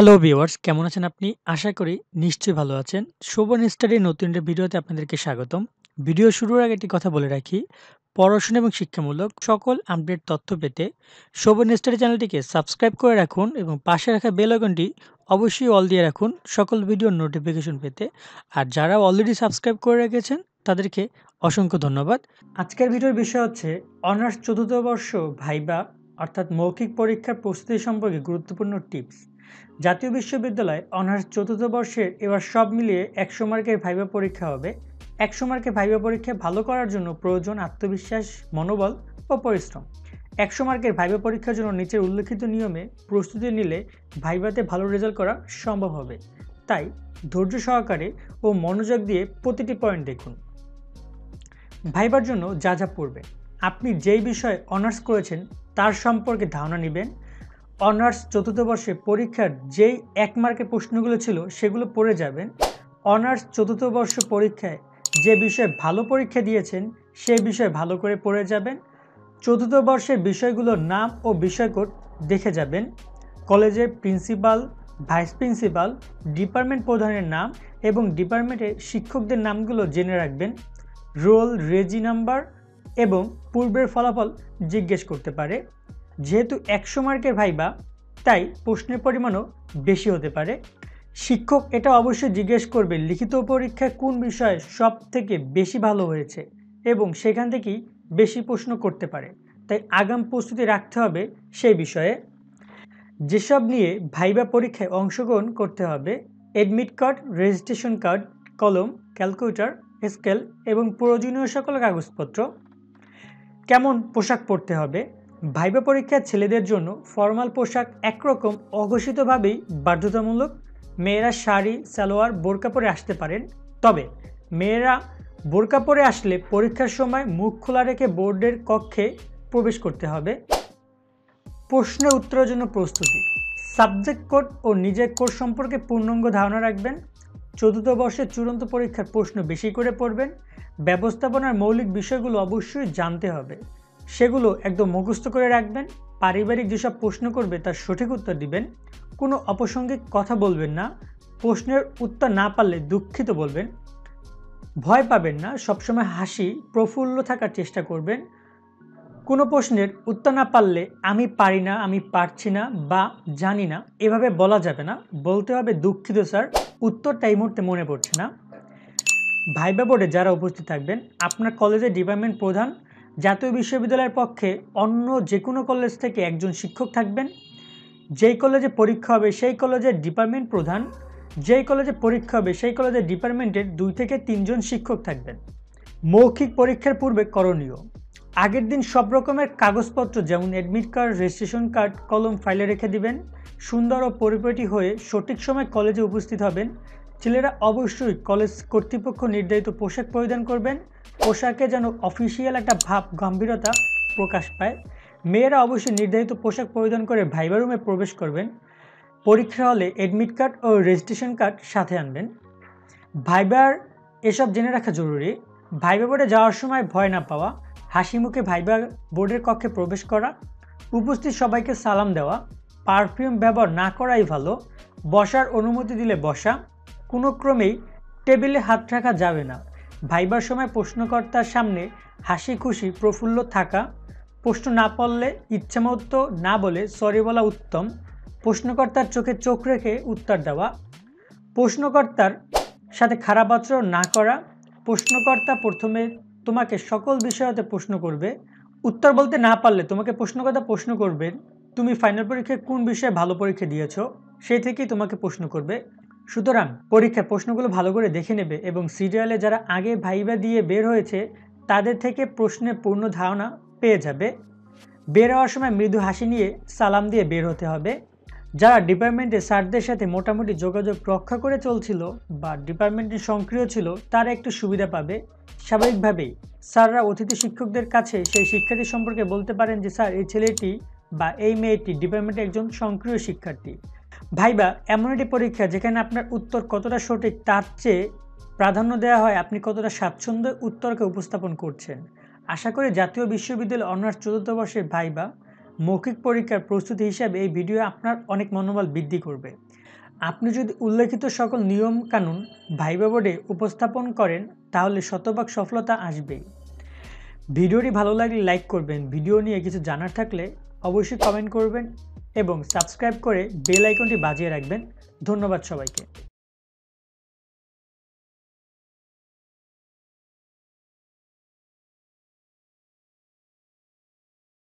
Hello viewers কেমন আছেন আপনি? আশা করি নিশ্চয়ই ভালো আছেন। শোভন স্টাডির নতুন একটা ভিডিওতে আপনাদেরকে স্বাগতম। ভিডিও শুরুর আগে একটি কথা বলে রাখি, পড়াশোনা এবং শিক্ষামূলক সকল আপডেট তথ্য পেতে শোভন স্টাডি চ্যানেলটিকে সাবস্ক্রাইব করে রাখুন এবং পাশে রাখা বেল আইকনটি অবশ্যই অল দিয়ে রাখুন সকল ভিডিওর নোটিফিকেশন পেতে। আর যারা অলরেডি সাবস্ক্রাইব করে রেখেছেন তাদেরকে অসংখ্য ধন্যবাদ। আজকের ভিডিওর বিষয় হচ্ছে অনার্স চতুর্থ বর্ষ ভাইবা অর্থাৎ মৌখিক পরীক্ষার প্রস্তুতি সম্পর্কে গুরুত্বপূর্ণ টিপস। জাতীয় বিশ্ববিদ্যালয় অনার্স চতুর্থ বর্ষের এবার সব মিলিয়ে একশো মার্কের ভাইবা পরীক্ষা হবে। একশো মার্কের ভাইবা পরীক্ষা ভালো করার জন্য প্রয়োজন আত্মবিশ্বাস, মনোবল ও পরিশ্রম। একশো মার্কের ভাইবা পরীক্ষার জন্য নিচের উল্লেখিত নিয়মে প্রস্তুতি নিলে ভাইবাতে ভালো রেজাল্ট করা সম্ভব হবে। তাই ধৈর্য সহকারে ও মনোযোগ দিয়ে প্রতিটি পয়েন্ট দেখুন। ভাইবার জন্য যা যা পড়বে আপনি যেই বিষয়ে অনার্স করেছেন তার সম্পর্কে ধারণা নেবেন অনার্স চতুর্থ বর্ষে পরীক্ষার যেই এক মার্কের প্রশ্নগুলো ছিল, সেগুলো পড়ে যাবেন। অনার্স চতুর্থ বর্ষ পরীক্ষায় যে বিষয়ে ভালো পরীক্ষা দিয়েছেন সেই বিষয়ে ভালো করে পড়ে যাবেন। চতুর্থ বর্ষের বিষয়গুলোর নাম ও বিষয়কোড দেখে যাবেন। কলেজের প্রিন্সিপাল, ভাইস প্রিন্সিপাল, ডিপার্টমেন্ট প্রধানের নাম এবং ডিপার্টমেন্টের শিক্ষকদের নামগুলো জেনে রাখবেন। রোল, রেজি নাম্বার এবং পূর্বের ফলাফল জিজ্ঞেস করতে পারে। যেহেতু একশো মার্কের ভাইবা, তাই প্রশ্নের পরিমাণও বেশি হতে পারে। শিক্ষক এটা অবশ্যই জিজ্ঞেস করবে, লিখিত পরীক্ষায় কোন বিষয়ে সব থেকে বেশি ভালো হয়েছে এবং সেখান থেকেই বেশি প্রশ্ন করতে পারে। তাই আগাম প্রস্তুতি রাখতে হবে সেই বিষয়ে। যেসব নিয়ে ভাইবা পরীক্ষায় অংশগ্রহণ করতে হবে অ্যাডমিট কার্ড রেজিস্ট্রেশন কার্ড কলম ক্যালকুলেটর স্কেল এবং প্রয়োজনীয় সকল কাগজপত্র। কেমন পোশাক পরতে হবে ভাইবা পরীক্ষার ছেলেদের জন্য ফর্মাল পোশাক একরকম অঘোষিতভাবেই বাধ্যতামূলক। মেয়েরা শাড়ি, সালোয়ার, বোরকা পরে আসতে পারেন। তবে মেয়েরা বোরকা পরে আসলে পরীক্ষার সময় মুখ খোলা রেখে বোর্ডের কক্ষে প্রবেশ করতে হবে। প্রশ্নের উত্তরের জন্য প্রস্তুতি। সাবজেক্ট কোড ও নিজের কোড সম্পর্কে পূর্ণাঙ্গ ধারণা রাখবেন। চতুর্থ বর্ষের চূড়ান্ত পরীক্ষার প্রশ্ন বেশি করে পড়বেন। ব্যবস্থাপনার মৌলিক বিষয়গুলো অবশ্যই জানতে হবে। সেগুলো একদম মুখস্থ করে রাখবেন, পারিবারিক যেসব প্রশ্ন করবে তার সঠিক উত্তর দিবেন, কোনো অপ্রাসঙ্গিক কথা বলবেন না, প্রশ্নের উত্তর না পারলে দুঃখিত বলবেন, ভয় পাবেন না, সবসময় হাসি, প্রফুল্ল থাকার চেষ্টা করবেন, কোনো প্রশ্নের উত্তর না পারলে আমি পারি না, আমি পারছি না বা জানি না, এভাবে বলা যাবে না, বলতে হবে দুঃখিত স্যার, উত্তরটা এই মুহূর্তে মনে পড়ছে না। ভাইবা বোর্ডে যারা উপস্থিত থাকবেন, আপনার কলেজের ডিপার্টমেন্ট প্রধান জাতীয় বিশ্ববিদ্যালয়ের পক্ষে অন্য যে কোনো কলেজ থেকে একজন শিক্ষক থাকবেন। যেই কলেজে পরীক্ষা হবে, সেই কলেজের ডিপার্টমেন্ট প্রধান। যেই কলেজে পরীক্ষা হবে, সেই কলেজের ডিপার্টমেন্টের দুই থেকে তিনজন শিক্ষক থাকবেন। মৌখিক পরীক্ষার পূর্বে করণীয়। আগের দিন সব রকমের কাগজপত্র যেমন অ্যাডমিট কার্ড রেজিস্ট্রেশন কার্ড কলম ফাইলে রেখে দিবেন। সুন্দর ও পরিপাটি হয়ে সঠিক সময় কলেজে উপস্থিত হবেন। ছেলেরা অবশ্যই কলেজ কর্তৃপক্ষ নির্ধারিত পোশাক পরিধান করবেন। পোশাকে যেন অফিসিয়াল একটা ভাব গম্ভীরতা প্রকাশ পায়। মেয়েরা অবশ্যই নির্ধারিত পোশাক পরিধান করে ভাইবার রুমে প্রবেশ করবেন। পরীক্ষা হলে অ্যাডমিট কার্ড ও রেজিস্ট্রেশন কার্ড সাথে আনবেন। ভাইবার এসব জেনে রাখা জরুরি। ভাইবা বোর্ডে যাওয়ার সময় ভয় না পাওয়া। হাসি মুখে ভাইবা বোর্ডের কক্ষে প্রবেশ করা। উপস্থিত সবাইকে সালাম দেওয়া। পারফিউম ব্যবহার না করাই ভালো। বসার অনুমতি দিলে বসা। কোনো ক্রমেই টেবিলে হাত রাখা যাবে না। ভাইবার সময় প্রশ্নকর্তার সামনে হাসি খুশি প্রফুল্ল থাকা, প্রশ্ন না পড়লে ইচ্ছামতো না বলে সরি বলা উত্তম, প্রশ্নকর্তার চোখে চোখ রেখে উত্তর দেওয়া, প্রশ্নকর্তার সাথে খারাপ আচরণ না করা, প্রশ্নকর্তা প্রথমে তোমাকে সকল বিষয়তে প্রশ্ন করবে, উত্তর বলতে না পারলে তোমাকে প্রশ্নকর্তা প্রশ্ন করবেন তুমি ফাইনাল পরীক্ষায় কোন বিষয়ে ভালো পরীক্ষা দিয়েছ, সেই থেকেই তোমাকে প্রশ্ন করবে সুতরাং পরীক্ষায় প্রশ্নগুলো ভালো করে দেখে নেবে এবং সিরিয়ালে যারা আগে ভাইবা দিয়ে বের হয়েছে, তাদের থেকে প্রশ্নের পূর্ণ ধারণা পেয়ে যাবে। বের হওয়ার সময় মৃদু হাসি নিয়ে সালাম দিয়ে বের হতে হবে। যারা ডিপার্টমেন্টে স্যারদের সাথে মোটামুটি যোগাযোগ রক্ষা করে চলছিল বা ডিপার্টমেন্টে সক্রিয় ছিল, তারা একটু সুবিধা পাবে। স্বাভাবিকভাবেই স্যাররা অতিথি শিক্ষকদের কাছে সেই শিক্ষার্থী সম্পর্কে বলতে পারেন যে, স্যার, এই ছেলেটি বা এই মেয়েটি ডিপার্টমেন্টে একজন সক্রিয় শিক্ষার্থী। ভাইবা, এমন একটি পরীক্ষা যেখানে আপনার উত্তর কতটা সঠিক তার চেয়ে প্রাধান্য দেওয়া হয় আপনি কতটা স্বাচ্ছন্দ্য উত্তরকে উপস্থাপন করছেন। আশা করি জাতীয় বিশ্ববিদ্যালয় অনার্স চতুর্থ বর্ষের ভাইবা মৌখিক পরীক্ষার প্রস্তুতি হিসাবে এই ভিডিও আপনার অনেক মনোবল বৃদ্ধি করবে। আপনি যদি উল্লেখিত সকল নিয়ম কানুন ভাইবা বোর্ডে উপস্থাপন করেন, তাহলে শতভাগ সফলতা আসবেই ভিডিওটি ভালো লাগলে লাইক করবেন। ভিডিও নিয়ে কিছু জানার থাকলে অবশ্যই কমেন্ট করবেন। এবং সাবস্ক্রাইব করে বেল আইকনটি বাজিয়ে রাখবেন। ধন্যবাদ সবাইকে।